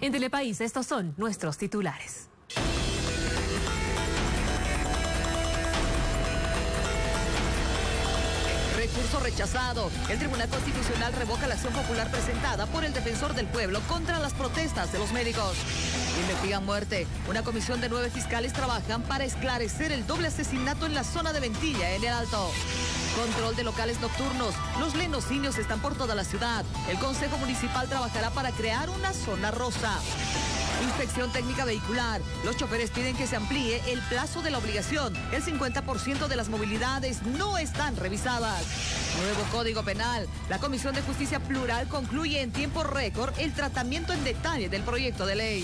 En Telepaís, estos son nuestros titulares. Recurso rechazado. El Tribunal Constitucional revoca la acción popular presentada por el defensor del pueblo contra las protestas de los médicos. Investigan muerte. Una comisión de nueve fiscales trabajan para esclarecer el doble asesinato en la zona de Ventilla, en el Alto. Control de locales nocturnos. Los lenocinios están por toda la ciudad. El Consejo Municipal trabajará para crear una zona rosa. Inspección técnica vehicular. Los choferes piden que se amplíe el plazo de la obligación. El 50% de las movilidades no están revisadas. Nuevo Código Penal. La Comisión de Justicia Plural concluye en tiempo récord el tratamiento en detalle del proyecto de ley.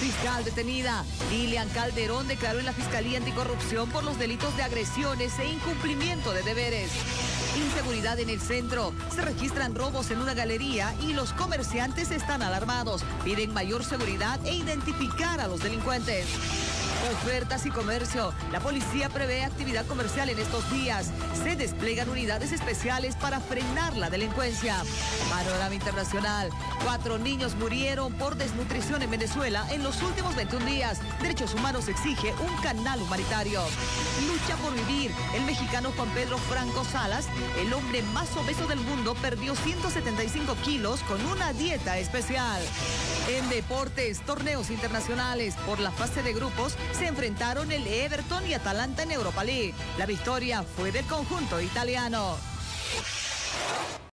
Fiscal detenida. Lilian Calderón declaró en la Fiscalía Anticorrupción por los delitos de agresiones e incumplimiento de deberes. Inseguridad en el centro. Se registran robos en una galería y los comerciantes están alarmados. Piden mayor seguridad e identificar a los delincuentes. Ofertas y comercio. La policía prevé actividad comercial en estos días. Se desplegan unidades especiales para frenar la delincuencia. Panorama internacional. Cuatro niños murieron por desnutrición en Venezuela en los últimos 21 días. Derechos Humanos exige un canal humanitario. Lucha por vivir. El mexicano Juan Pedro Franco Salas, el hombre más obeso del mundo, perdió 175 kilos con una dieta especial. En deportes, torneos internacionales por la fase de grupos se enfrentaron el Everton y Atalanta en Europa League. La victoria fue del conjunto italiano.